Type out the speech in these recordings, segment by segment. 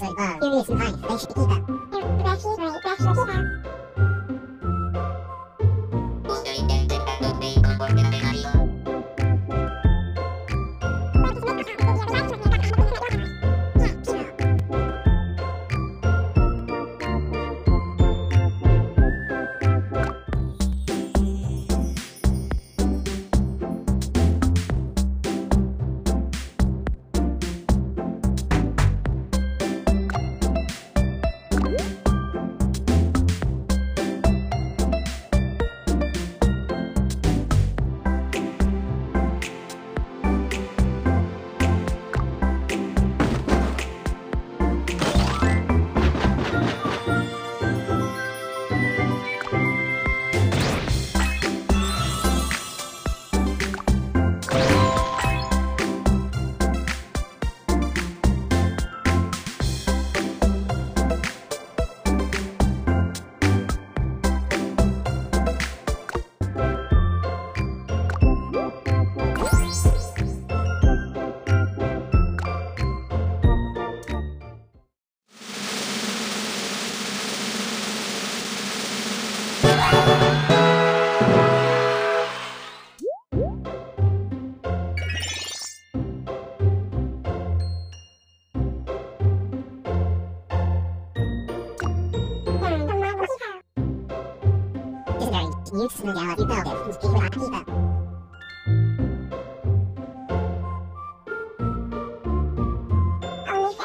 Prison Bar. Serious and high. They should eat that.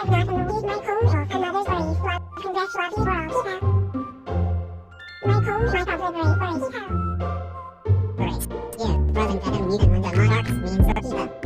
Only said that and read my poem or another's very flat congratulati for all kita. My poem might have very very kita. Right Here Brother Adam Newton on the Monarchs means Kita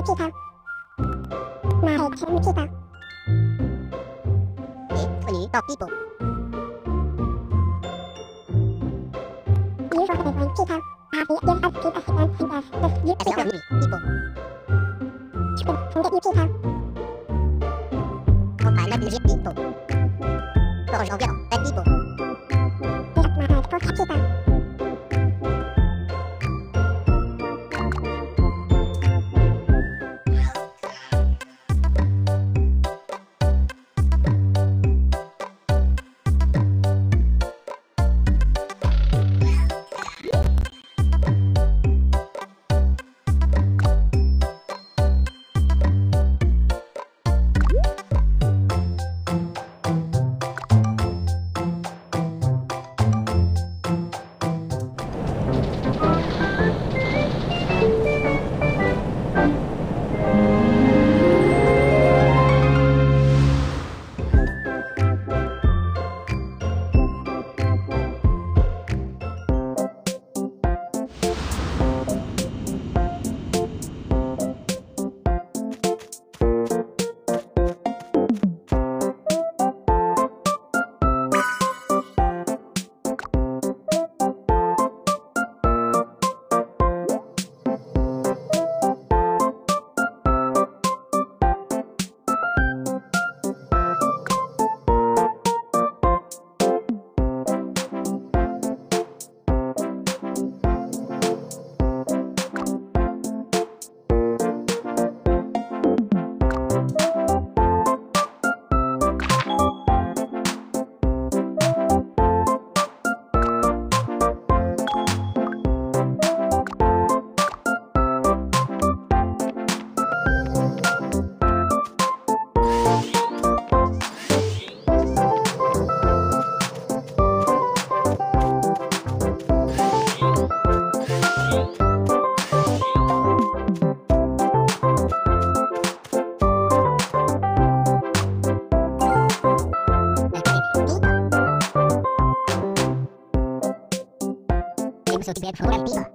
ルピーパン。マレーチョルピーパン。え、トニー、トピーポン。You got a one piece of happy, give us people and send us the sweet people. me fueron.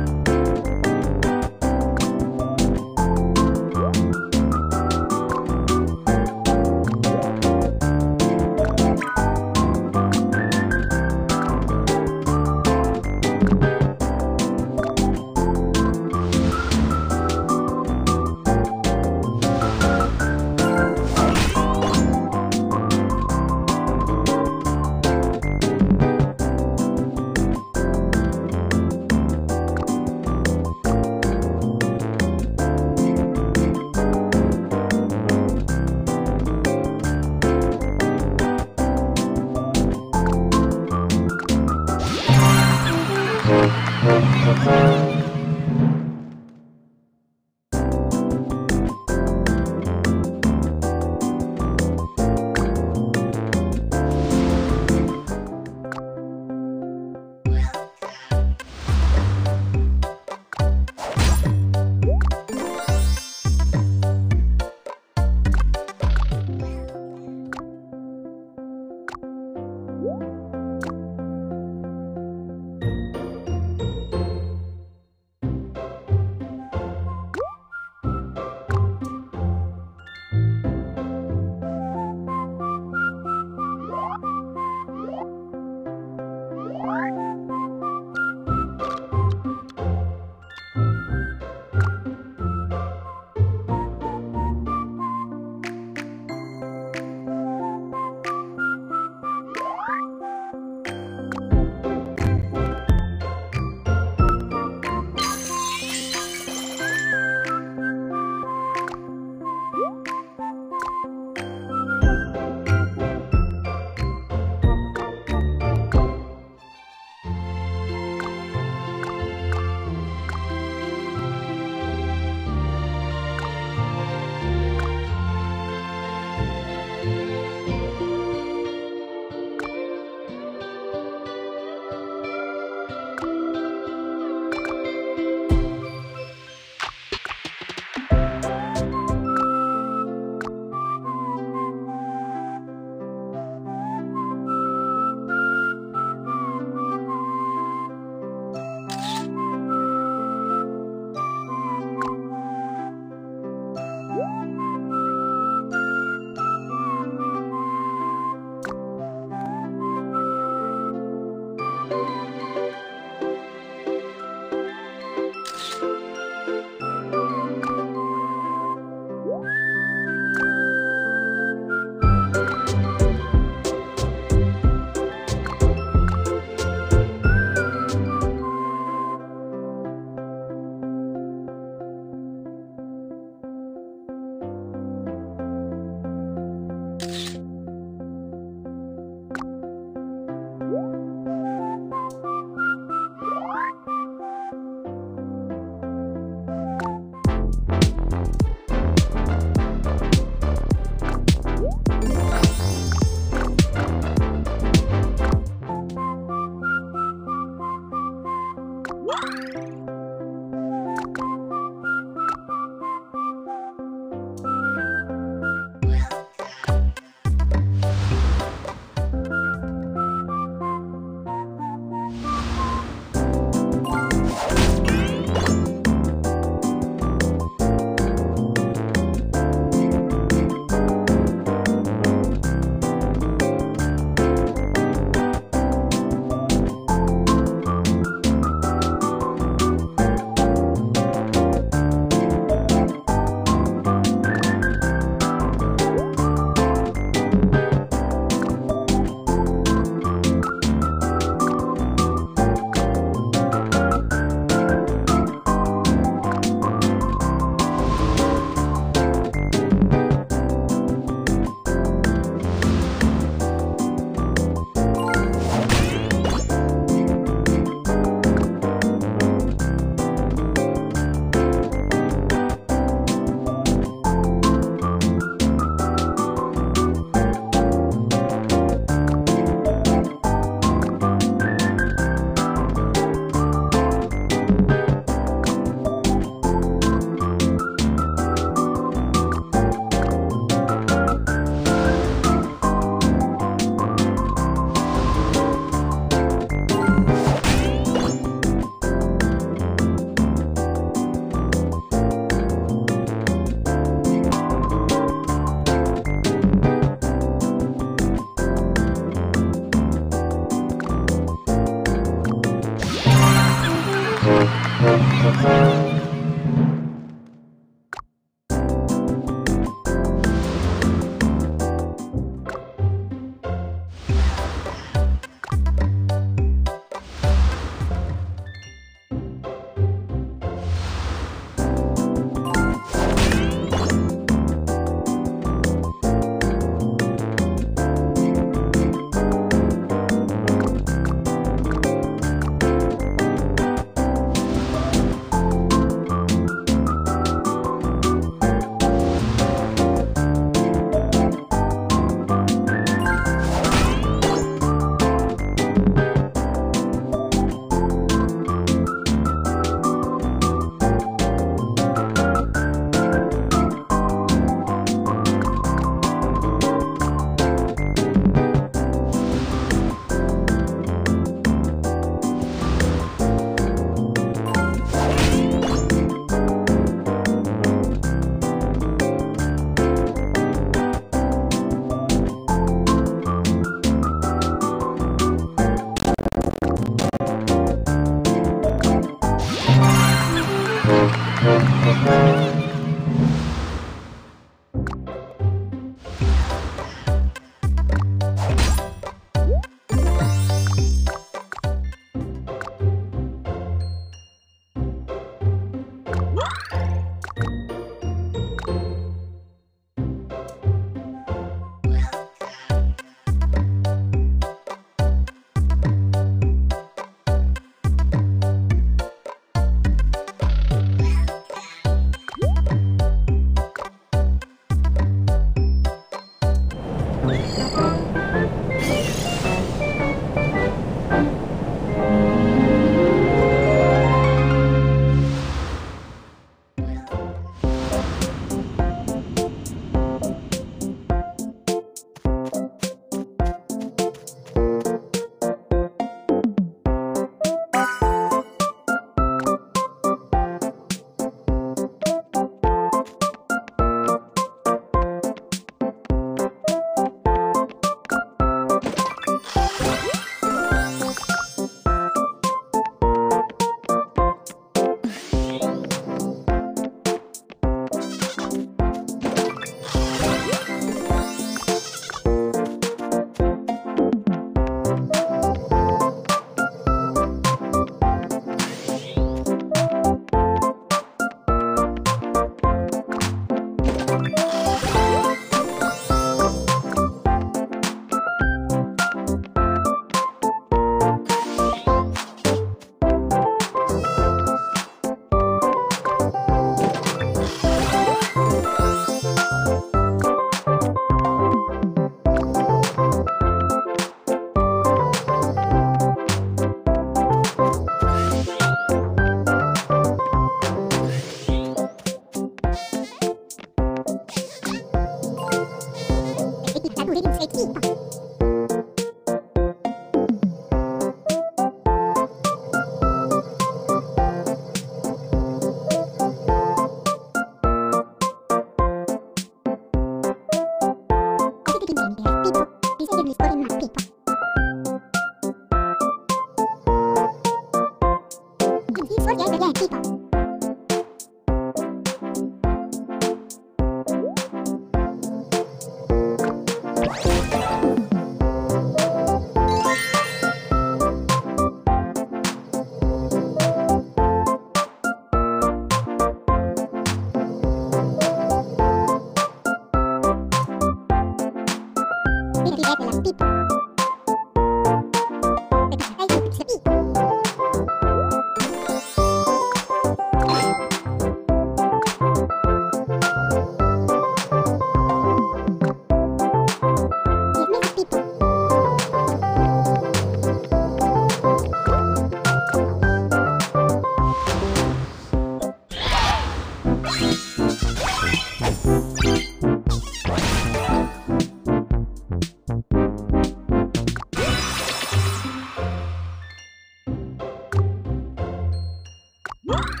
어?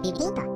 People. Carvini,